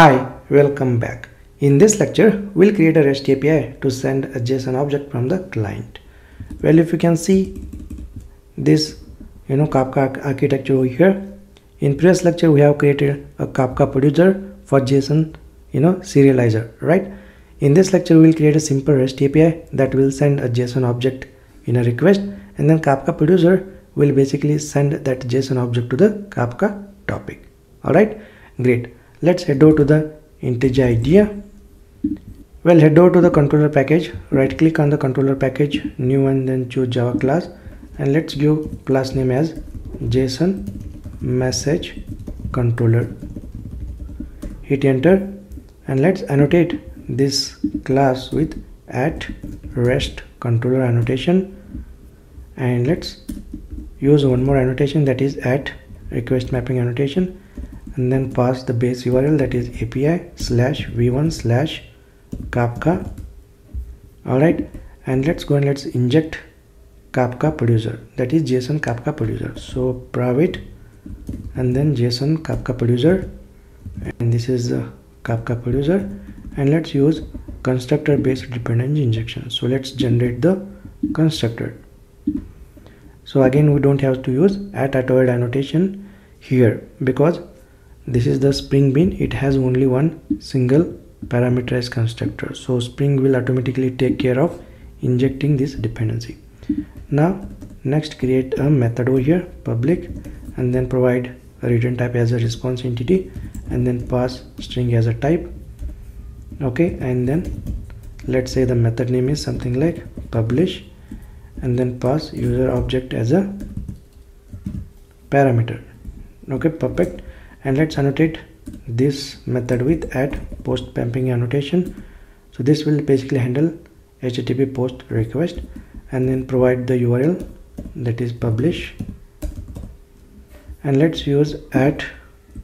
Hi, welcome back. In this lecture, we'll create a REST API to send a JSON object from the client. Well, if you can see this, you know, Kafka architecture over here. In previous lecture, we have created a Kafka producer for JSON, you know, serializer, right? In this lecture, we'll create a simple REST API that will send a JSON object in a request and then Kafka producer will basically send that JSON object to the Kafka topic. Alright, great. Let's head over to the IntelliJ IDEA. Well, head over to the controller package, right click on the controller package, new and then choose Java class. And let's give class name as JSON message controller. Hit enter. And let's annotate this class with at rest controller annotation. And let's use one more annotation that is at request mapping annotation and then pass the base url that is api slash v1 slash kafka. Alright and let's go and let's inject kafka producer that is json kafka producer. So private and then json kafka producer and this is the kafka producer. And let's use constructor based dependency injection. So let's generate the constructor. So again we don't have to use at autowired annotation here because this is the spring bean it has only one single parameterized constructor. So spring will automatically take care of injecting this dependency. Now next create a method over here public and then provide a return type as a response entity and then pass string as a type. Okay and then let's say the method name is something like publish and then pass user object as a parameter. Okay perfect and let's annotate this method with add post mapping annotation. So this will basically handle http post request and then provide the url that is publish. And let's use add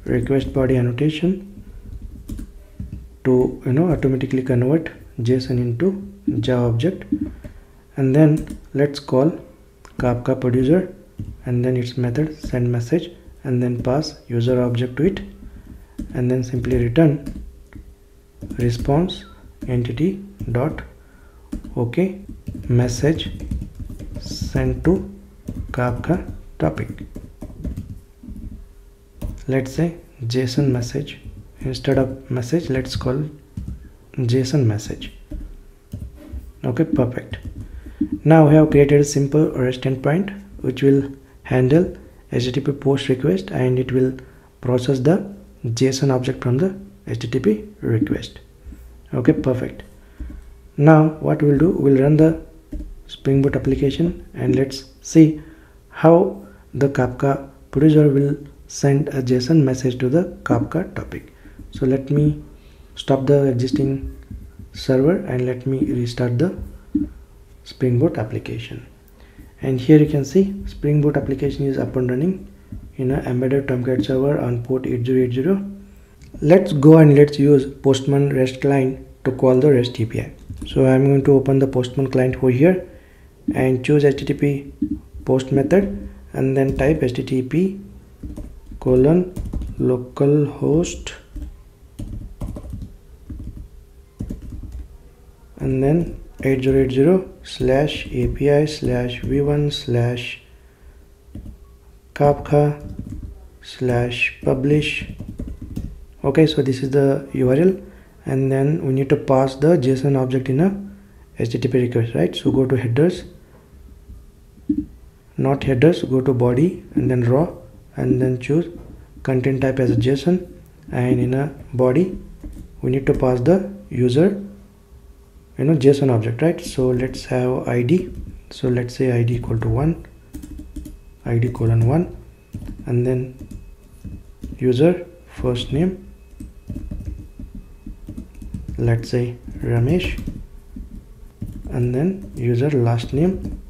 request body annotation to you know automatically convert json into java object. And then let's call kafka producer and then its method send message and then pass user object to it and then simply return response entity dot okay message sent to kafka topic. Let's say json message. Instead of message let's call json message. Okay perfect. Now we have created a simple rest endpoint which will handle http post request and it will process the json object from the http request. Okay perfect. Now what we'll do we'll run the spring boot application and let's see how the kafka producer will send a json message to the kafka topic. So let me stop the existing server and let me restart the spring boot application and here you can see spring boot application is up and running. In an embedded tomcat server on port 8080 let's go and let's use postman rest client to call the rest api so i'm going to open the postman client over here and choose http post method and then type http colon localhost and then 8080 slash api slash v1 slash kafka slash publish. Okay so this is the url and then we need to pass the json object in a http request right? So go to headers. Not headers go to body and then raw. And then choose content type as json. And in a body we need to pass the user you know json object right? So let's have id so let's say id equal to 1 id colon 1 and then user first name let's say ramesh and then user last name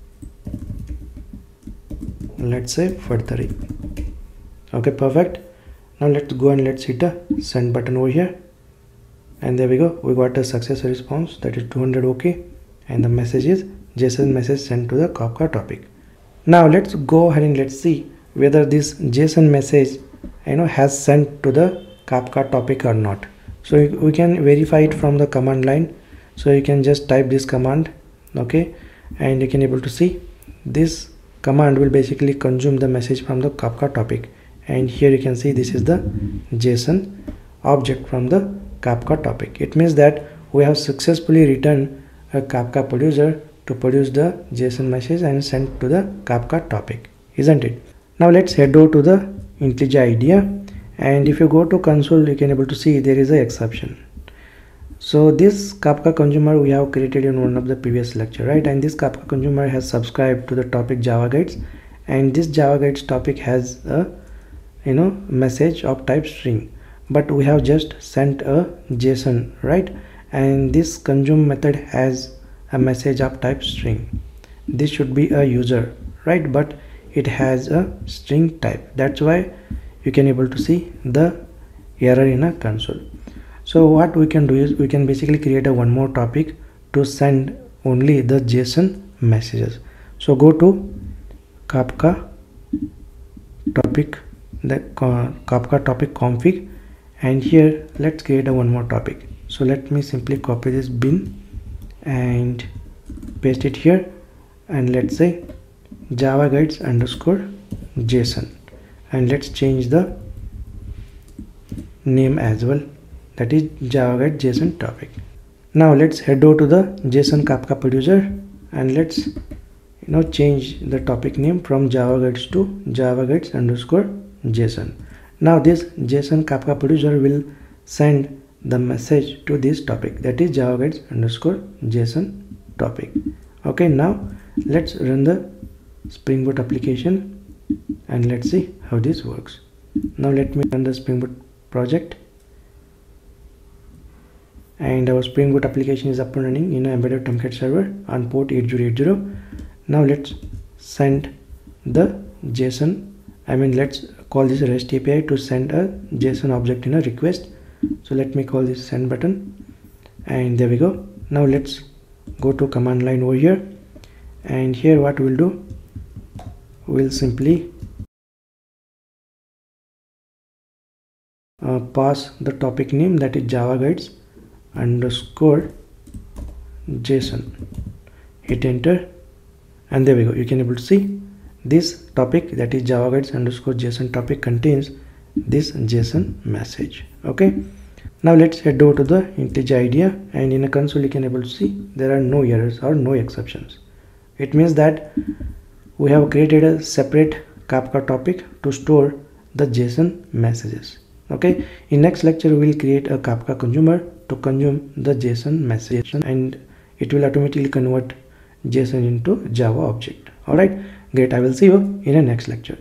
let's say Fadatare. Okay perfect. Now let's go and let's hit the send button over here and there we go. We got a success response that is 200 okay. And the message is json message sent to the kafka topic. Now let's go ahead and let's see whether this json message you know has sent to the kafka topic or not. So we can verify it from the command line. So you can just type this command okay? And you can able to see this command will basically consume the message from the Kafka topic. And here you can see this is the JSON object from the Kafka topic. It means that we have successfully written a Kafka producer to produce the JSON message and send to the Kafka topic isn't it? Now let's head over to the IntelliJ IDEA. And if you go to console you can able to see there is a exception. So this Kafka consumer we have created in one of the previous lecture right? And this Kafka consumer has subscribed to the topic Java Guides. And this Java Guides topic has a you know message of type string but we have just sent a JSON right? And this consume method has a message of type string. This should be a user right? But it has a string type. That's why you can able to see the error in a console. So what we can do is we can basically create a one more topic to send only the json messages. So go to kafka topic the kafka topic config and here let's create a one more topic. So let me simply copy this bean and paste it here. And let's say java guides underscore json. And let's change the name as well. That is java guide json topic. Now let's head over to the json kafka producer. And let's you know change the topic name from java guides to java guides underscore json now this json kafka producer will send the message to this topic. That is java guides underscore json topic. Okay now let's run the spring boot application and let's see how this works. Now let me run the spring boot project. And our spring boot application is up and running in an embedded tomcat server on port 8080 now let's send the json i mean let's call this rest api to send a json object in a request. So let me call this send button. And there we go. Now let's go to command line over here. And here what we'll do? We'll simply uh, pass the topic name that is java guides underscore json. Hit enter. And there we go. You can able to see this topic that is java guides underscore json topic contains this json message. Okay? Now let's head over to the IntelliJ IDEA. And in a console you can able to see there are no errors or no exceptions. It means that we have created a separate kafka topic to store the json messages. Okay? In next lecture we will create a kafka consumer to consume the json message. And it will automatically convert json into java object. All right great i will see you in a next lecture